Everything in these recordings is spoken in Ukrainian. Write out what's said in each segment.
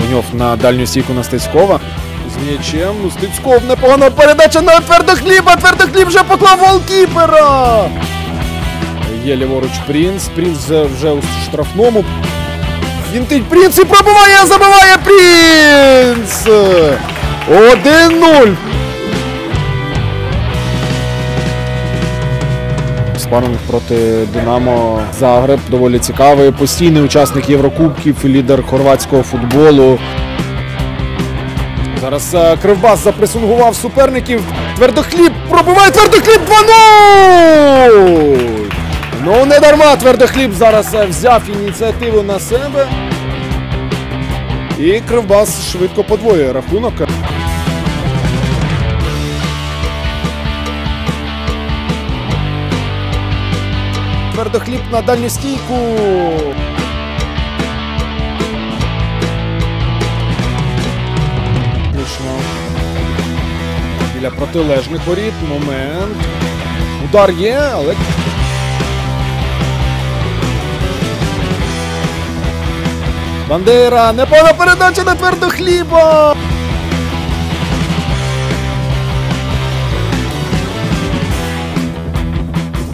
Луньов на дальню стійку на Стецькова. З м'ячем. Ну, Стецьков непогана передача на твердохліба. Твердохліб вже поклав голкіпера. Є ліворуч Прінц. Прінц вже, у штрафному. Фінтить Прінц і пробиває, забиває Прінц! 1-0. Спаринг проти Динамо Загреб доволі цікавий. Постійний учасник Єврокубків, лідер хорватського футболу. Зараз е, Кривбас запресунгував суперників. Твердохліб пробиває твердохліб 2-0! Ну не дарма твердохліб зараз е, взяв ініціативу на себе. І Кривбас швидко подвоює рахунок. Твердохліб на дальню стійку. Біля протилежних воріт. Момент. Удар є, але. Бандера! Непогана передача на твердохліба!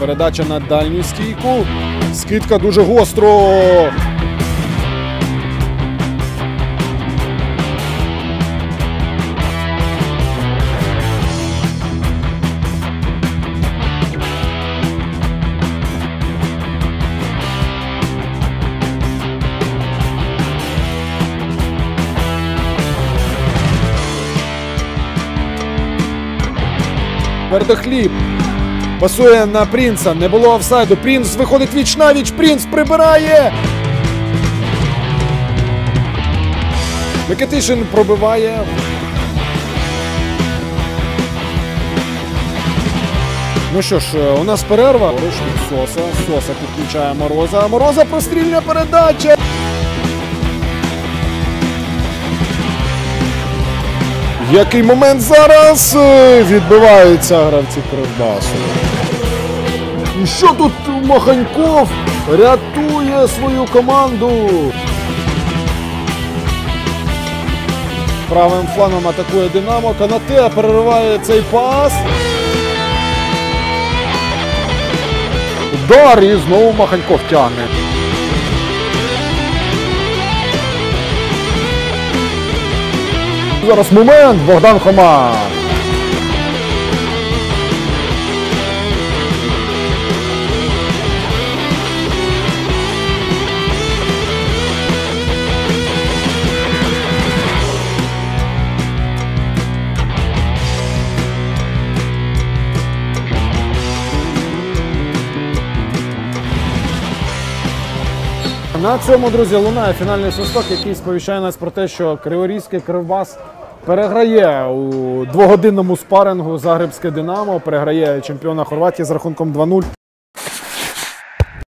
Передача на дальню стійку. Скидка дуже гостро. Твердохліб. Пасує на Прінца. Не було офсайду. Прінц виходить віч на віч. Прінц прибирає. Микитишин пробиває. Ну що ж, у нас перерва. Від Соса. Соса підключає Мороза. Мороза прострільна передача. Який момент зараз е, відбиваються гравці Кривбасу. І що тут Маханьков рятує свою команду? Правим фланом атакує Динамо. Канате перериває цей пас. Удар і знову Маханьков тягне. Зараз момент. Богдан Хома. На цьому, друзі, лунає фінальний свисток, який сповіщає нас про те, що Криворізький Кривбас переграє у двогодинному спарингу Загребське Динамо, переграє чемпіона Хорватії з рахунком 2-0.